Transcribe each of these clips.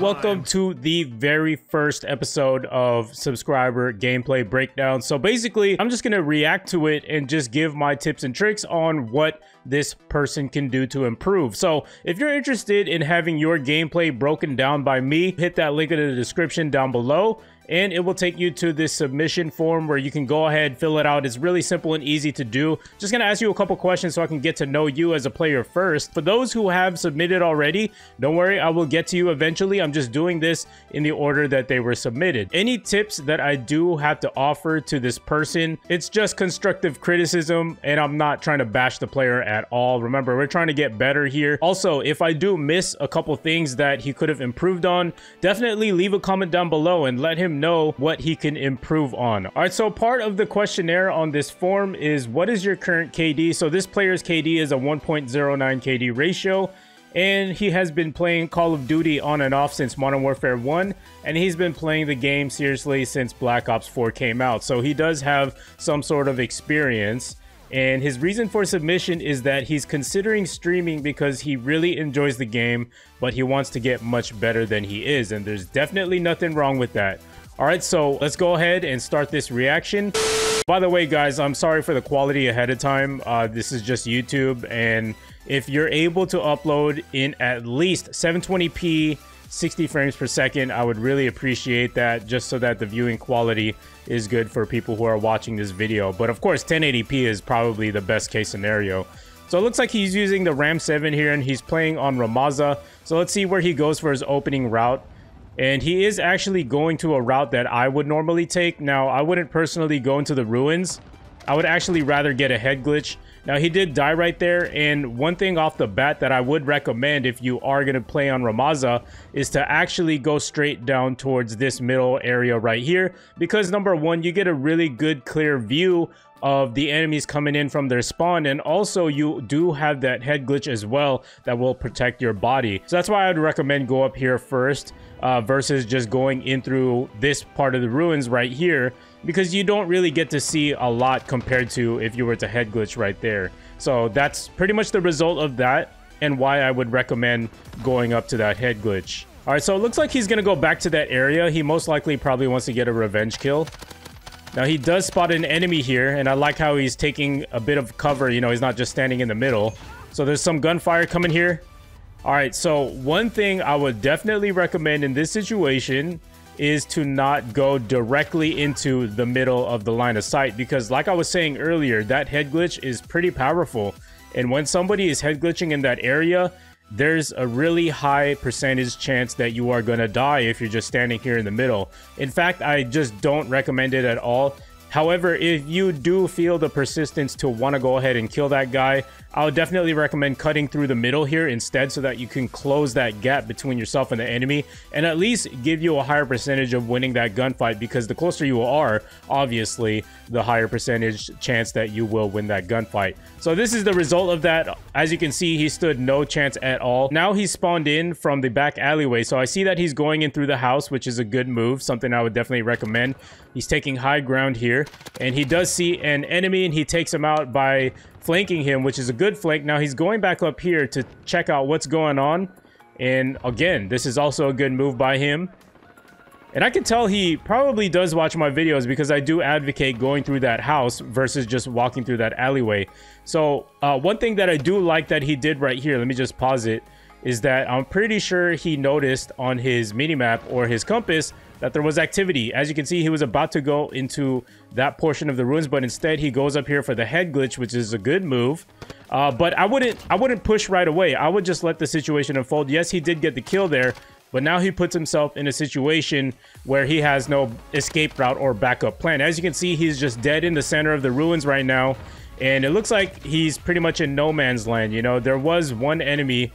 Welcome to the very first episode of subscriber gameplay breakdown. So basically, I'm just going to react to it and just give my tips and tricks on what this person can do to improve. So if you're interested in having your gameplay broken down by me, hit that link in the description down below and it will take you to this submission form where you can go ahead fill it out. It's really simple and easy to do. Just gonna ask you a couple questions so i can get to know you as a player first. For those who have submitted already don't worry i will get to you eventually. I'm just doing this in the order that they were submitted. Any tips that i do have to offer to this person? It's just constructive criticism and i'm not trying to bash the player at all. Remember we're trying to get better here. Also if i do miss a couple things that he could have improved on definitely leave a comment down below and let him know what he can improve on. All right, so part of the questionnaire on this form is what is your current KD? So this player's KD is a 1.09 KD ratio and he has been playing Call of Duty on and off since Modern Warfare 1, and he's been playing the game seriously since Black Ops 4 came out. So he does have some sort of experience. And his reason for submission is that he's considering streaming because he really enjoys the game, but he wants to get much better than he is. And there's definitely nothing wrong with that. All right, so let's go ahead and start this reaction. By the way, guys, I'm sorry for the quality ahead of time. Uh, this is just YouTube, and if you're able to upload in at least 720p, 60 frames per second, I would really appreciate that just so that the viewing quality is good for people who are watching this video. But of course, 1080p is probably the best case scenario. So it looks like he's using the RAM-7 here and he's playing on Rammaza. So let's see where he goes for his opening route. And he is actually going to a route that I would normally take. Now, I wouldn't personally go into the ruins. I would actually rather get a head glitch. Now, he did die right there, and one thing off the bat that I would recommend if you are going to play on Rammaza is to actually go straight down towards this middle area right here, because number one, you get a really good clear view of the enemies coming in from their spawn and also you do have that head glitch as well that will protect your body. So that's why i'd recommend go up here first uh, versus just going in through this part of the ruins right here because you don't really get to see a lot compared to if you were to head glitch right there so that's pretty much the result of that and why i would recommend going up to that head glitch all right so it looks like he's gonna go back to that area he most likely probably wants to get a revenge kill now he does spot an enemy here, and I like how he's taking a bit of cover. You know, he's not just standing in the middle. So there's some gunfire coming here. All right, so one thing I would definitely recommend in this situation is to not go directly into the middle of the line of sight because like I was saying earlier, that head glitch is pretty powerful. And when somebody is head glitching in that area, there's a really high percentage chance that you are going to die if you're just standing here in the middle. In fact, I just don't recommend it at all. However, if you do feel the persistence to want to go ahead and kill that guy, I would definitely recommend cutting through the middle here instead so that you can close that gap between yourself and the enemy and at least give you a higher percentage of winning that gunfight because the closer you are, obviously, the higher percentage chance that you will win that gunfight. So this is the result of that. As you can see, he stood no chance at all. Now he's spawned in from the back alleyway. So I see that he's going in through the house, which is a good move, something I would definitely recommend. He's taking high ground here and he does see an enemy and he takes him out by flanking him, which is a good flank. Now he's going back up here to check out what's going on. And again, this is also a good move by him. And I can tell he probably does watch my videos because I do advocate going through that house versus just walking through that alleyway. So uh, one thing that I do like that he did right here, let me just pause it, is that I'm pretty sure he noticed on his minimap or his compass that there was activity. As you can see, he was about to go into that portion of the ruins, but instead he goes up here for the head glitch, which is a good move. Uh, but I wouldn't, I wouldn't push right away. I would just let the situation unfold. Yes, he did get the kill there, but now he puts himself in a situation where he has no escape route or backup plan. As you can see, he's just dead in the center of the ruins right now. And it looks like he's pretty much in no man's land. You know, there was one enemy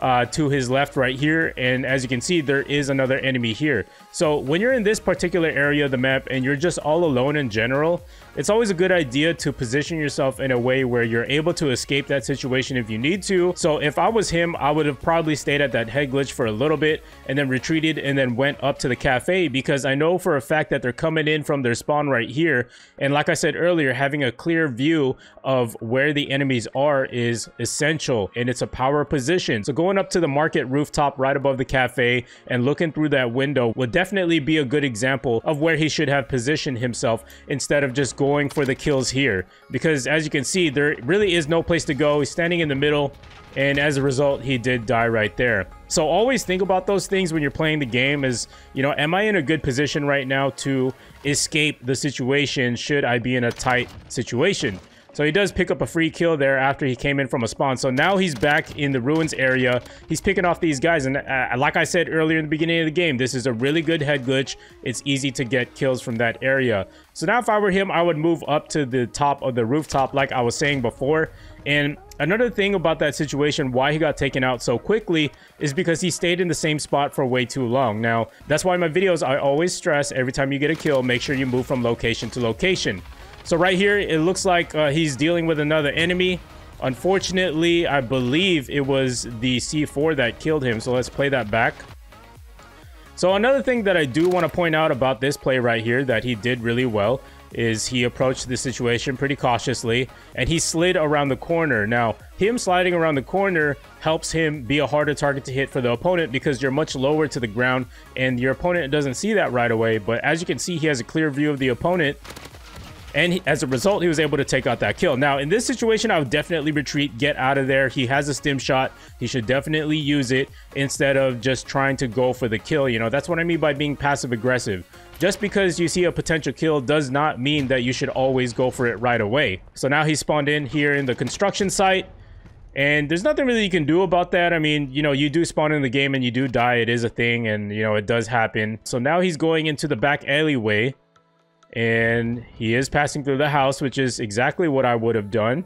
uh, to his left right here. And as you can see, there is another enemy here. So when you're in this particular area of the map and you're just all alone in general, it's always a good idea to position yourself in a way where you're able to escape that situation if you need to. So if I was him, I would have probably stayed at that head glitch for a little bit and then retreated and then went up to the cafe because I know for a fact that they're coming in from their spawn right here. And like I said earlier, having a clear view of where the enemies are is essential and it's a power position. So going up to the market rooftop right above the cafe and looking through that window would definitely be a good example of where he should have positioned himself instead of just going for the kills here. Because as you can see, there really is no place to go. He's standing in the middle and as a result, he did die right there. So always think about those things when you're playing the game is, you know, am I in a good position right now to escape the situation should I be in a tight situation? So he does pick up a free kill there after he came in from a spawn. So now he's back in the ruins area. He's picking off these guys. And uh, like I said earlier in the beginning of the game, this is a really good head glitch. It's easy to get kills from that area. So now if I were him, I would move up to the top of the rooftop like I was saying before. And Another thing about that situation, why he got taken out so quickly, is because he stayed in the same spot for way too long. Now, that's why my videos, I always stress every time you get a kill, make sure you move from location to location. So right here, it looks like uh, he's dealing with another enemy. Unfortunately, I believe it was the C4 that killed him. So let's play that back. So another thing that I do want to point out about this play right here that he did really well is he approached the situation pretty cautiously and he slid around the corner. Now, him sliding around the corner helps him be a harder target to hit for the opponent because you're much lower to the ground and your opponent doesn't see that right away. But as you can see, he has a clear view of the opponent and he, as a result, he was able to take out that kill. Now, in this situation, I would definitely retreat, get out of there. He has a stim shot. He should definitely use it instead of just trying to go for the kill. You know, that's what I mean by being passive aggressive. Just because you see a potential kill does not mean that you should always go for it right away. So now he spawned in here in the construction site. And there's nothing really you can do about that. I mean, you know, you do spawn in the game and you do die. It is a thing and, you know, it does happen. So now he's going into the back alleyway and he is passing through the house, which is exactly what I would have done.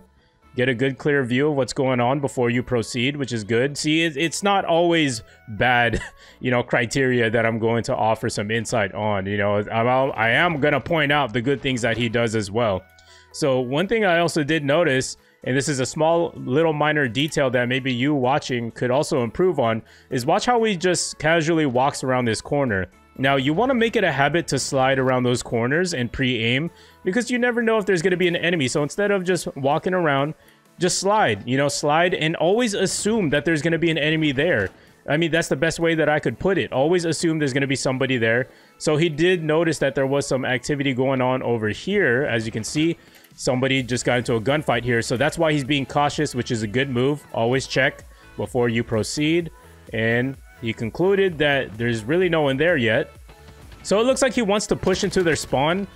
Get a good clear view of what's going on before you proceed, which is good. See, it's not always bad, you know, criteria that I'm going to offer some insight on. You know, I am going to point out the good things that he does as well. So one thing I also did notice, and this is a small little minor detail that maybe you watching could also improve on, is watch how he just casually walks around this corner. Now, you want to make it a habit to slide around those corners and pre-aim because you never know if there's going to be an enemy. So instead of just walking around, just slide, you know, slide and always assume that there's going to be an enemy there. I mean, that's the best way that I could put it. Always assume there's going to be somebody there. So he did notice that there was some activity going on over here. As you can see, somebody just got into a gunfight here. So that's why he's being cautious, which is a good move. Always check before you proceed. And he concluded that there's really no one there yet. So it looks like he wants to push into their spawn.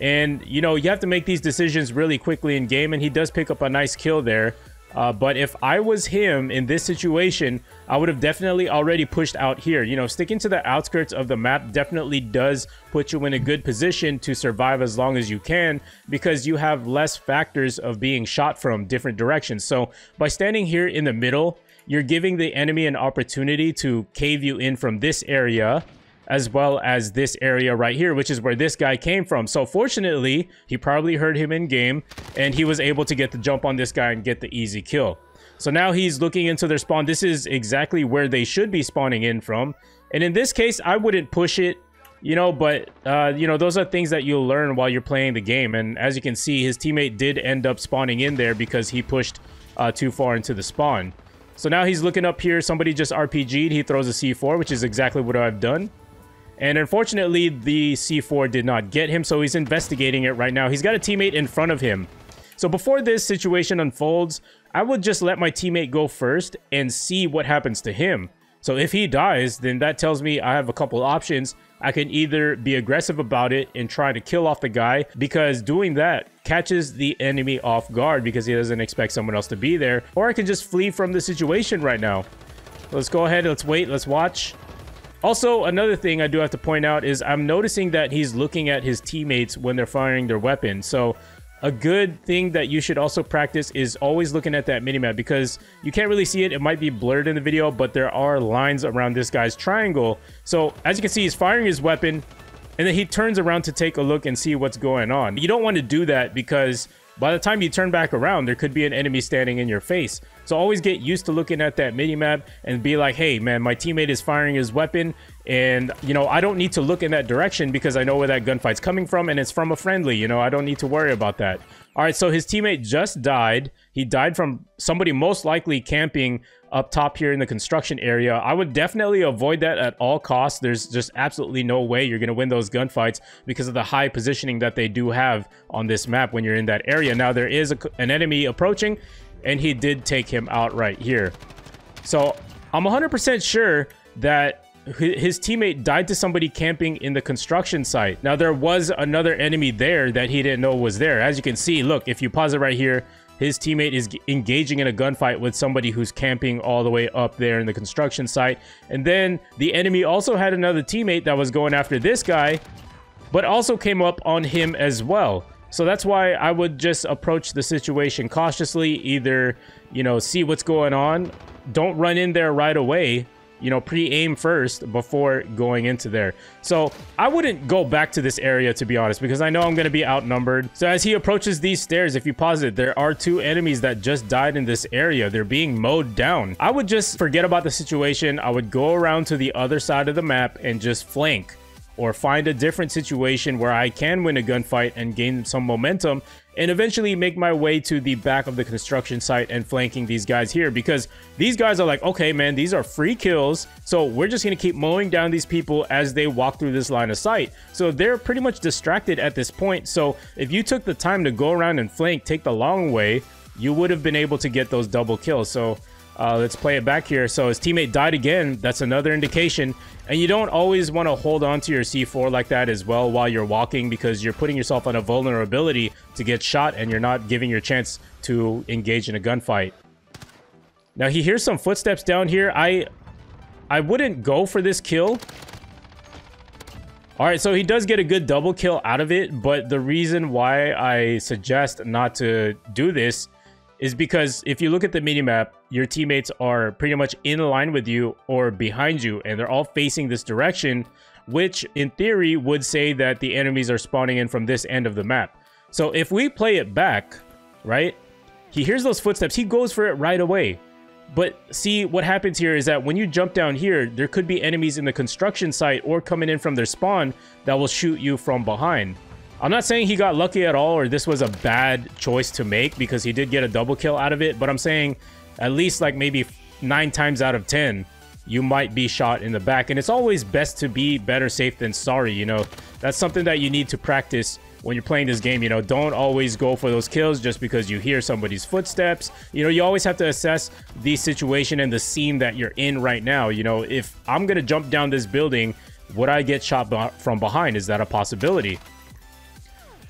And, you know, you have to make these decisions really quickly in game. And he does pick up a nice kill there. Uh, but if I was him in this situation, I would have definitely already pushed out here. You know, sticking to the outskirts of the map definitely does put you in a good position to survive as long as you can because you have less factors of being shot from different directions. So by standing here in the middle, you're giving the enemy an opportunity to cave you in from this area as well as this area right here, which is where this guy came from. So fortunately, he probably heard him in game and he was able to get the jump on this guy and get the easy kill. So now he's looking into their spawn. This is exactly where they should be spawning in from. And in this case, I wouldn't push it, you know, but, uh, you know, those are things that you'll learn while you're playing the game. And as you can see, his teammate did end up spawning in there because he pushed uh, too far into the spawn. So now he's looking up here. Somebody just RPG'd. He throws a C4, which is exactly what I've done. And unfortunately, the C4 did not get him, so he's investigating it right now. He's got a teammate in front of him. So before this situation unfolds, I would just let my teammate go first and see what happens to him. So if he dies, then that tells me I have a couple options. I can either be aggressive about it and try to kill off the guy because doing that catches the enemy off guard because he doesn't expect someone else to be there. Or I can just flee from the situation right now. Let's go ahead. Let's wait. Let's watch. Also, another thing I do have to point out is I'm noticing that he's looking at his teammates when they're firing their weapon. So a good thing that you should also practice is always looking at that minimap because you can't really see it. It might be blurred in the video, but there are lines around this guy's triangle. So as you can see, he's firing his weapon and then he turns around to take a look and see what's going on. You don't want to do that because by the time you turn back around, there could be an enemy standing in your face. So always get used to looking at that minimap and be like, hey, man, my teammate is firing his weapon. And, you know, I don't need to look in that direction because I know where that gunfight's coming from and it's from a friendly. You know, I don't need to worry about that. All right, so his teammate just died. He died from somebody most likely camping up top here in the construction area. I would definitely avoid that at all costs. There's just absolutely no way you're going to win those gunfights because of the high positioning that they do have on this map when you're in that area. Now, there is a, an enemy approaching, and he did take him out right here. So I'm 100% sure that his teammate died to somebody camping in the construction site. Now, there was another enemy there that he didn't know was there. As you can see, look, if you pause it right here, his teammate is engaging in a gunfight with somebody who's camping all the way up there in the construction site. And then the enemy also had another teammate that was going after this guy, but also came up on him as well. So that's why I would just approach the situation cautiously, either, you know, see what's going on. Don't run in there right away you know, pre-aim first before going into there. So I wouldn't go back to this area, to be honest, because I know I'm going to be outnumbered. So as he approaches these stairs, if you pause it, there are two enemies that just died in this area. They're being mowed down. I would just forget about the situation. I would go around to the other side of the map and just flank or find a different situation where I can win a gunfight and gain some momentum and eventually make my way to the back of the construction site and flanking these guys here because these guys are like, okay, man, these are free kills. So we're just going to keep mowing down these people as they walk through this line of sight. So they're pretty much distracted at this point. So if you took the time to go around and flank, take the long way, you would have been able to get those double kills. So uh, let's play it back here. So his teammate died again. That's another indication. And you don't always want to hold on to your C4 like that as well while you're walking because you're putting yourself on a vulnerability to get shot and you're not giving your chance to engage in a gunfight. Now he hears some footsteps down here. I I wouldn't go for this kill. Alright, so he does get a good double kill out of it, but the reason why I suggest not to do this is because if you look at the minimap, your teammates are pretty much in line with you or behind you, and they're all facing this direction, which in theory would say that the enemies are spawning in from this end of the map. So if we play it back, right, he hears those footsteps, he goes for it right away. But see, what happens here is that when you jump down here, there could be enemies in the construction site or coming in from their spawn that will shoot you from behind. I'm not saying he got lucky at all or this was a bad choice to make because he did get a double kill out of it, but I'm saying at least like maybe nine times out of 10, you might be shot in the back. And it's always best to be better safe than sorry, you know. That's something that you need to practice when you're playing this game, you know, don't always go for those kills just because you hear somebody's footsteps. You know, you always have to assess the situation and the scene that you're in right now. You know, if I'm going to jump down this building, would I get shot from behind? Is that a possibility?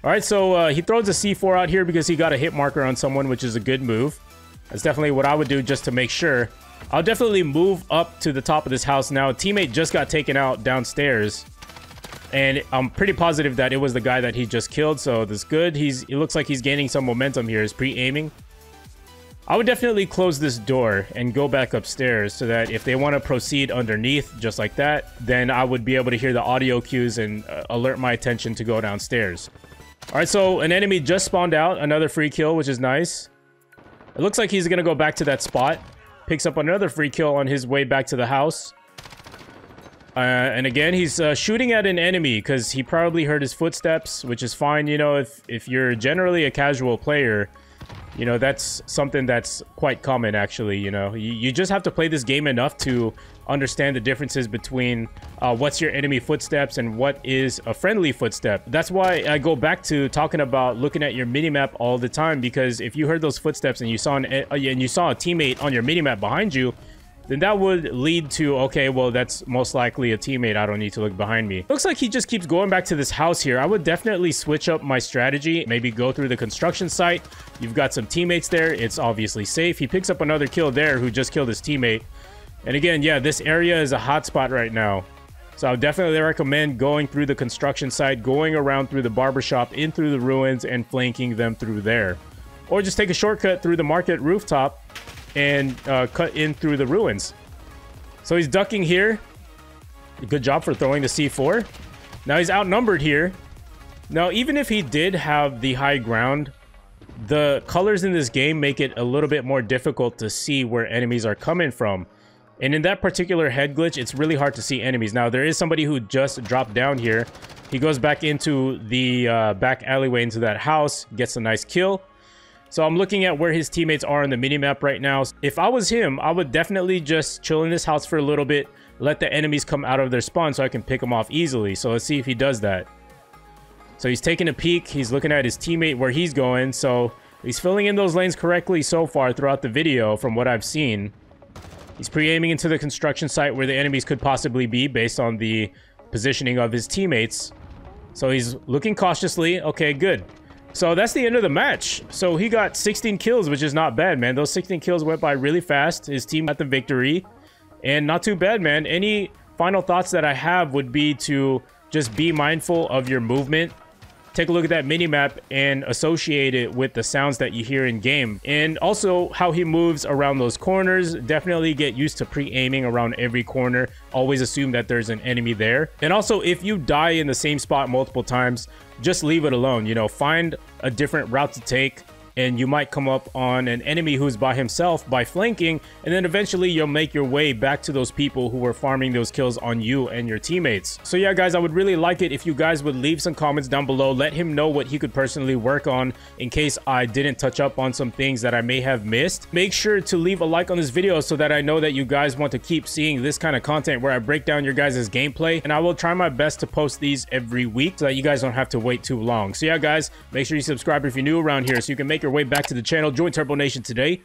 All right, so uh, he throws a C4 out here because he got a hit marker on someone, which is a good move. That's definitely what I would do just to make sure. I'll definitely move up to the top of this house now. A teammate just got taken out downstairs. And I'm pretty positive that it was the guy that he just killed, so that's good. He's It looks like he's gaining some momentum here. He's pre-aiming. I would definitely close this door and go back upstairs so that if they want to proceed underneath just like that, then I would be able to hear the audio cues and uh, alert my attention to go downstairs. All right, so an enemy just spawned out. Another free kill, which is nice. It looks like he's going to go back to that spot. Picks up another free kill on his way back to the house. Uh, and again, he's uh, shooting at an enemy because he probably heard his footsteps, which is fine. You know, if, if you're generally a casual player, you know, that's something that's quite common, actually, you know. You, you just have to play this game enough to understand the differences between uh, what's your enemy footsteps and what is a friendly footstep. That's why I go back to talking about looking at your minimap all the time, because if you heard those footsteps and you saw an, uh, and you saw a teammate on your minimap behind you, then that would lead to, okay, well, that's most likely a teammate. I don't need to look behind me. Looks like he just keeps going back to this house here. I would definitely switch up my strategy. Maybe go through the construction site. You've got some teammates there. It's obviously safe. He picks up another kill there who just killed his teammate. And again, yeah, this area is a hot spot right now. So I would definitely recommend going through the construction site, going around through the barbershop, in through the ruins, and flanking them through there. Or just take a shortcut through the market rooftop and uh, cut in through the ruins. So he's ducking here. Good job for throwing the C4. Now he's outnumbered here. Now, even if he did have the high ground, the colors in this game make it a little bit more difficult to see where enemies are coming from. And in that particular head glitch, it's really hard to see enemies. Now, there is somebody who just dropped down here. He goes back into the uh, back alleyway into that house, gets a nice kill. So I'm looking at where his teammates are on the minimap right now. If I was him, I would definitely just chill in this house for a little bit, let the enemies come out of their spawn so I can pick them off easily. So let's see if he does that. So he's taking a peek. He's looking at his teammate where he's going. So he's filling in those lanes correctly so far throughout the video from what I've seen. He's pre-aiming into the construction site where the enemies could possibly be based on the positioning of his teammates. So he's looking cautiously. Okay, good. So that's the end of the match. So he got 16 kills, which is not bad, man. Those 16 kills went by really fast. His team got the victory. And not too bad, man. Any final thoughts that I have would be to just be mindful of your movement take a look at that mini map and associate it with the sounds that you hear in game and also how he moves around those corners definitely get used to pre-aiming around every corner. Always assume that there's an enemy there. And also if you die in the same spot multiple times just leave it alone you know find a different route to take and you might come up on an enemy who's by himself by flanking and then eventually you'll make your way back to those people who were farming those kills on you and your teammates. So yeah guys i would really like it if you guys would leave some comments down below. Let him know what he could personally work on in case i didn't touch up on some things that i may have missed. Make sure to leave a like on this video so that i know that you guys want to keep seeing this kind of content where i break down your guys' gameplay. And i will try my best to post these every week so that you guys don't have to wait too long. So yeah guys make sure you subscribe if you're new around here so you can make your your way back to the channel. Join Turbo Nation today.